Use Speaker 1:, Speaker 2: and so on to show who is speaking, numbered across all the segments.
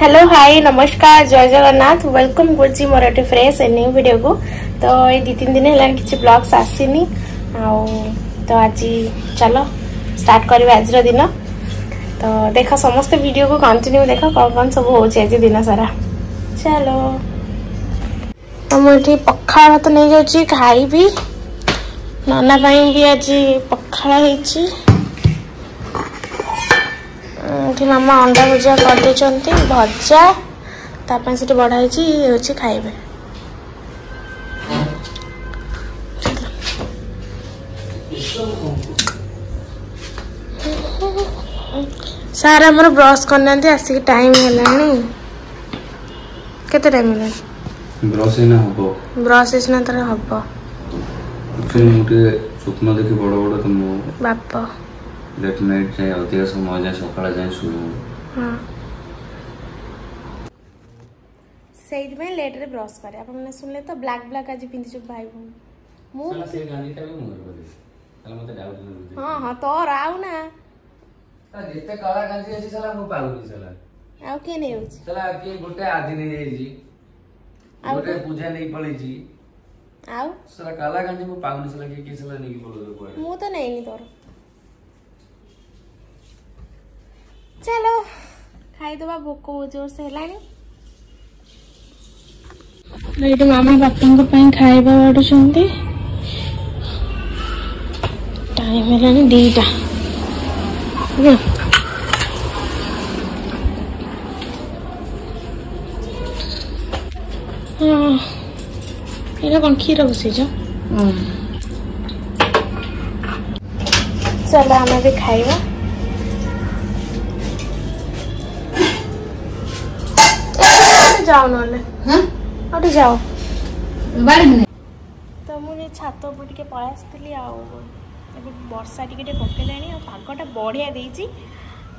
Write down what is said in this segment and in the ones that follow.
Speaker 1: hello hi नमस्कार जय Jagannath welcome कर मोर फ्रेश ए न्यू भिड को तो ये दु तीन दिन है कि ब्लग्स आसनी तो आज चलो स्टार्ट कर आज दिन तो देख समस्त भिड को कंटिन्यू देख कौन कौन सब हो दिन सारा चलो तो मुझे पखाड़ भात नहीं जाऊँ खाइबी नाना भी आज पखाड़ ଏଠି ମାମା ଅଣ୍ଡା ଭଜା କରିଦେଇଛନ୍ତି ଭଜା ତା ପାଇଁ ସେଠି ବଢ଼ା ହେଇଛି ଇଏ ହେଉଛି ଖାଇବେ ସାର୍ ଆମର ବ୍ରସ୍ କରିନାହାନ୍ତି ଆସିକି ଟାଇମ୍ ହେଲାଣି କେତେ ଟାଇମ୍ ହେଲାଣି
Speaker 2: ବ୍ରସ୍ ଏଇନା ହବ
Speaker 1: ବ୍ରସ୍ ଏଇନା ତାର ହବ
Speaker 2: ମୁଁ ଟିକେ ସ୍ୱପ୍ନ ଦେଖି ବଡ଼ ବଡ଼ ତ ମୋ
Speaker 1: ବାପା
Speaker 2: લેટ નાઇટ જાય અત્યારે સમય જાય સકાળે જાય
Speaker 1: শুরু ସେଇଥିପାଇଁ ଲେଟ୍ରେ ବ୍ରସ୍ କରେ ଆପଣମାନେ ଶୁଣିଲେ ତ ବ୍ଲାକ୍ ବ୍ଲାକ୍ ଆଜି ପିନ୍ଧିଛୁ ଭାଇ ଭଉଣୀ ମୁଁ ହଁ ହଁ ତୋର ଆଉ ନା
Speaker 2: ଯେତେ କଳା ଗାଞ୍ଜି ଅଛି ସାଲା ମୁଁ ପାଉନି ସାଲା
Speaker 1: ଆଉ କିଏ ନେଇଯାଉଛି
Speaker 2: ସାଲା କିଏ ଗୋଟେ ଆଜି ନେଇଯାଇଛି ଗୋଟେ ପୂଜା ନେଇ ପଳେଇଛି
Speaker 1: ଆଉ
Speaker 2: ସାଲା କଳା ଗାଞ୍ଜି ମୁଁ ପାଉନି ସାଲା କିଏ କିଏ ସାଲା ନେଇକି ପଳଉଛ
Speaker 1: ମୁଁ ତ ନେଇନି ତୋର चलो खाईदेवा भोक जोर से है ये मामा बापा खाଇବା ବାଢୁଛନ୍ତି ଟାଇମ୍ ହେଲାଣି ଦୁଇଟା ହଁ ଏଇଟା କ'ଣ କ୍ଷୀର ବସେଇଛ ଚାଲ ଆମେ ବି ଖାଇବା যাও নলে হ্যাঁ ওটি যাও ବାଡ଼ିନି ତ ମୁଁ ଏ ଛାତ ଉପରେ ଟିକେ ପଳାଇ ଆସିଥିଲି ଆଉ ଏବେ ବର୍ଷା ଟିକେ ଟିକେ ପକେଇଲାଣି ଆଉ ପାଗଟା ବଢ଼ିଆ ଦେଇଛି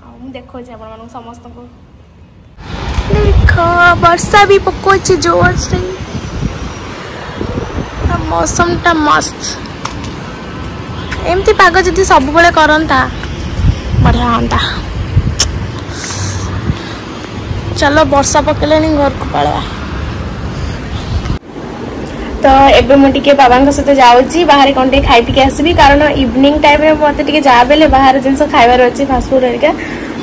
Speaker 1: ଆଉ ମୁଁ ଦେଖାଉଛି ଆପଣମାନଙ୍କୁ ସମସ୍ତଙ୍କୁ ଦେଖ ବର୍ଷା ବି ପକଉଛି ଜୋରସେ ମୌସମଟା ମସ୍ତ ଏମିତି ପାଗ ଯଦି ସବୁବେଳେ କରନ୍ତା ବଢ଼ିଆ ହୁଅନ୍ତା ଚାଲ ବର୍ଷା ପକେଇଲାଣି ଘରକୁ ପଳେଇବା ତ ଏବେ ମୁଁ ଟିକେ ବାବାଙ୍କ ସହିତ ଯାଉଛି ବାହାରେ କ'ଣ ଟିକେ ଖାଇ ପିକି ଆସିବି କାରଣ ଇଭିନିଂ ଟାଇମ୍ରେ ମୋତେ ଟିକେ ଯାହା ବି ହେଲେ ବାହାର ଜିନିଷ ଖାଇବାର ଅଛି ଫାଷ୍ଟଫୁଡ଼୍ ହେରିକା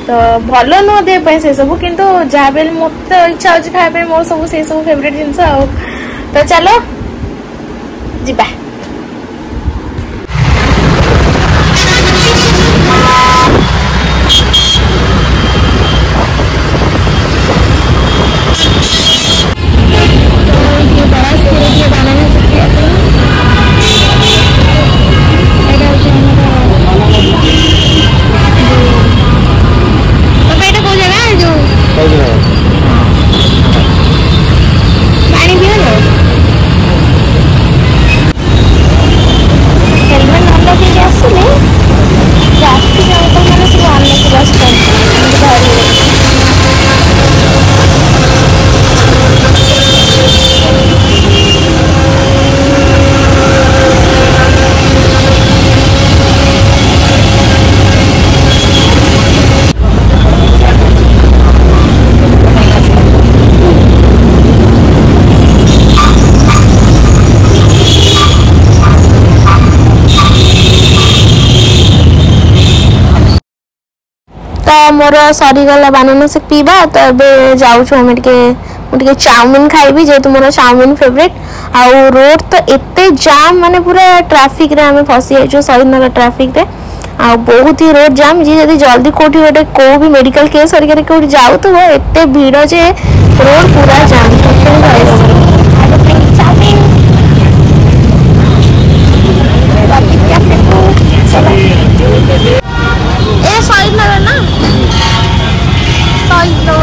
Speaker 1: ତ ଭଲ ନୁହଁ ଦେହ ପାଇଁ ସେସବୁ କିନ୍ତୁ ଯାହା ବି ହେଲେ ମୋତେ ଇଚ୍ଛା ହେଉଛି ଖାଇବା ପାଇଁ ମୋର ସବୁ ସେସବୁ ଫେଭରେଟ୍ ଜିନିଷ ଆଉ ତ ଚାଲ ଯିବା मोर सरीगला बनाना से पीवा तो ये जाऊँ टे चाउमिन खाइबी जेहेतु मोर चाउमिन फेवरेट आउ रोड तो एत जाम मैंने पूरा ट्राफिक रे फसी जाइए शहीदनगर रे आ बहुत ही रोड जाम जी जब जल्दी कौटी गोटे कौ भी मेडिकल केस हरिकार कौटी जाऊ तो एत भिड़ जे रोड पूरा जाम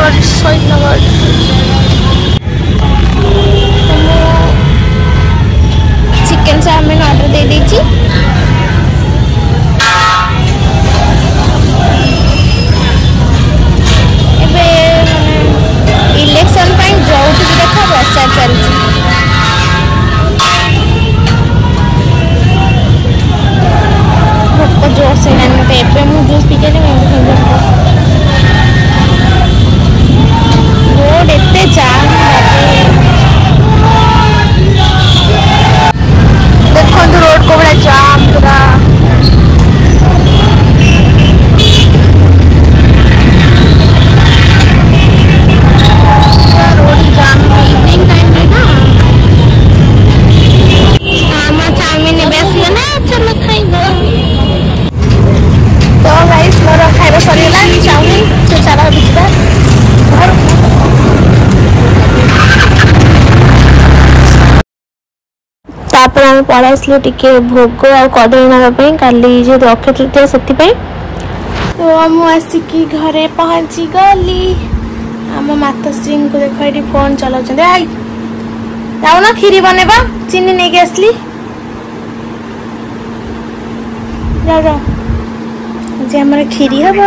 Speaker 1: नगर Shahid Nagar chicken chowmein order दे दीजिए ତାପରେ ଆମେ ପଳାଇ ଆସିଲୁ ଟିକେ ଭୋଗ ଆଉ କଦଳୀ ନେବା ପାଇଁ କାଲି ଯେହେତୁ ଅକ୍ଷୟ ତୃତୀୟା ସେଥିପାଇଁ ତ ମୁଁ ଆସିକି ଘରେ ପହଞ୍ଚି ଗଲି ଆମ ମାତାଶ୍ରୀଙ୍କୁ ଦେଖ ଏଠି ଫୋନ୍ ଚଲାଉଛନ୍ତି ଆଇ ଯାଉନ କ୍ଷୀରି ବନେଇବା ଚିନି ନେଇକି ଆସିଲି
Speaker 3: ଯାଉ যাও যাও আজকে আমার
Speaker 1: খিরি হব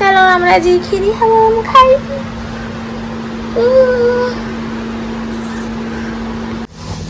Speaker 1: চলো আমরা আজকে খিরি হব খাই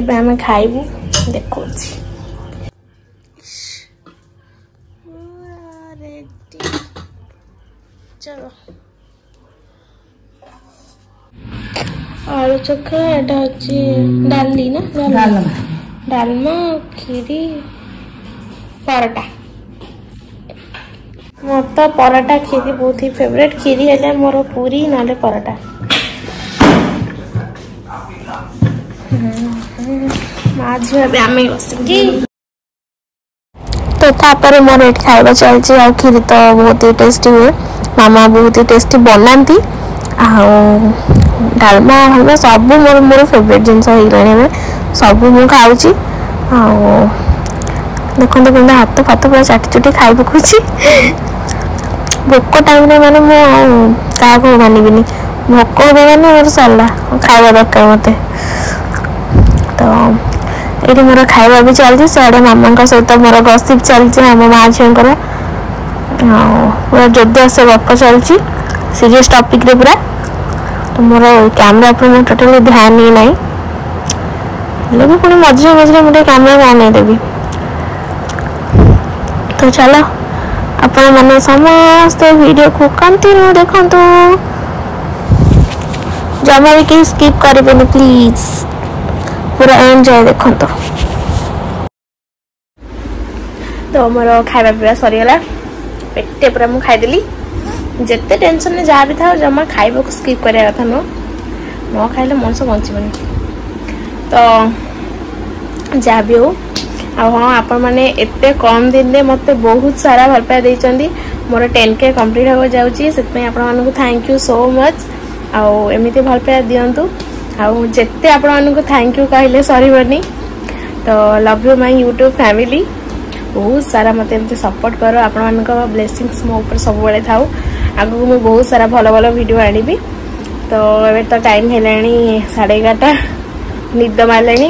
Speaker 1: ଏବେ ଆମେ ଖାଇବୁ ଦେଖଉଛି চলো আলু চোখা এটা হচ্ছে ডালি না
Speaker 3: ডালমা
Speaker 1: ডালমা খিরি পরোটা ମୋର ତ ପରଟା କ୍ଷୀରି ବହୁତ ହି ଫେଭରେଟ୍ କ୍ଷୀରି ହେଲେ ମୋର ପୁରୀ ନହେଲେ ପରଟା ମାଆ ଝିଅ ଏବେ ଆମେ ବସିକି তো তাপরে মোর এটি খাইবা চলছে আর ক্ষীর তো বহুত হি টেস্টি হুয়ে মামা বহুত হি টেস্টি বনাতে ଆଉ ଡାଲମା ଫାଲମା ସବୁ ମୋର ମୋର ଫେଭରେଟ୍ ଜିନିଷ ହେଇଗଲାଣି ଏବେ ସବୁ ମୁଁ ଖାଉଛି ଆଉ ଦେଖନ୍ତୁ କେମିତି ହାତ ଫାତ ପୁରା ଚାଟି ଚୁଟି ଖାଇ ପକାଉଛି ଭୋକ ଟାଇମ୍ରେ ମାନେ ମୁଁ କାହାକୁ ମାନିବିନି ଭୋକ ହୁଏ ମାନେ ମୋର ସରିଲା ଖାଇବା ଦରକାର ମୋତେ ଏଇଠି ମୋର ଖାଇବା ବି ଚାଲିଛି ସିଆଡ଼େ ମାମାଙ୍କ ସହିତ ମୋର ଗସିପ୍ ଚାଲିଛି ଆମ ମା ଝିଅଙ୍କର ଆଉ ପୁରା ଯୋଦ୍ଧା ସେ ଗପ ଚାଲିଛି ସିରିୟସ୍ ଟପିକ୍ରେ ପୁରା ତ ମୋର କ୍ୟାମେରା ଉପରେ ମୁଁ ଟୋଟାଲି ଧ୍ୟାନ ହିଁ ନାହିଁ ହେଲେ ବି ପୁଣି ମଝିରେ ମଝିରେ ମୁଁ ଟିକେ କ୍ୟାମେରାକୁ ଅନେଇଦେବି ତ ଚାଲ ଆପଣମାନେ ସମସ୍ତେ ଭିଡ଼ିଓକୁ କଣ୍ଟିନ୍ୟୁ ଦେଖନ୍ତୁ ଜମା ବି କେହି ସ୍କିପ୍ କରିବେନି ପ୍ଲିଜ୍ ପୁରା ଏନ୍ଜୟ ଦେଖନ୍ତୁ ତ ମୋର ଖାଇବା ପିଇବା ସରିଗଲା ପେଟେ ପୁରା ମୁଁ ଖାଇଦେଲି ଯେତେ ଟେନସନ୍ରେ ଯାହା ବି ଥାଉ ଜମା ଖାଇବାକୁ ସ୍କିପ୍ କରିବା କଥା ନୁହଁ ନ ଖାଇଲେ ମଣିଷ ବଞ୍ଚିବନି ତ ଯାହା ବି ହଉ ଆଉ ହଁ ଆପଣମାନେ ଏତେ କମ୍ ଦିନରେ ମୋତେ ବହୁତ ସାରା ଭଲ ପାଇବା ଦେଇଛନ୍ତି ମୋର ଟେନ୍ କେ କମ୍ପ୍ଲିଟ୍ ହେବାକୁ ଯାଉଛି ସେଥିପାଇଁ ଆପଣମାନଙ୍କୁ ଥ୍ୟାଙ୍କ ୟୁ ସୋ ମଚ୍ ଆଉ ଏମିତି ଭଲ ପାଇବା ଦିଅନ୍ତୁ ଆଉ ଯେତେ ଆପଣମାନଙ୍କୁ ଥ୍ୟାଙ୍କ ୟୁ କହିଲେ ସରିବନି ତ love you my YouTube family ବହୁତ ସାରା ମୋତେ ଏମିତି ସପୋର୍ଟ କର ଆପଣମାନଙ୍କ ବ୍ଲେସିଙ୍ଗସ୍ ମୋ ଉପରେ ସବୁବେଳେ ଥାଉ ଆଗକୁ ମୁଁ ବହୁତ ସାରା ଭଲ ଭଲ ଭିଡ଼ିଓ ଆଣିବି ତ ଏବେ ତ ଟାଇମ୍ ହେଲାଣି ସାଢ଼େ ଏଗାରଟା ନିଦ ମାରିଲାଣି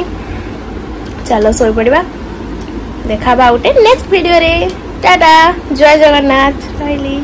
Speaker 1: ଚାଲ ଶୋଇପଡ଼ିବା ଦେଖାବା ହେବା ଗୋଟେ ନେକ୍ସଟ ଭିଡ଼ିଓରେ ଟାଟା ଜୟ ଜଗନ୍ନାଥ ରହିଲି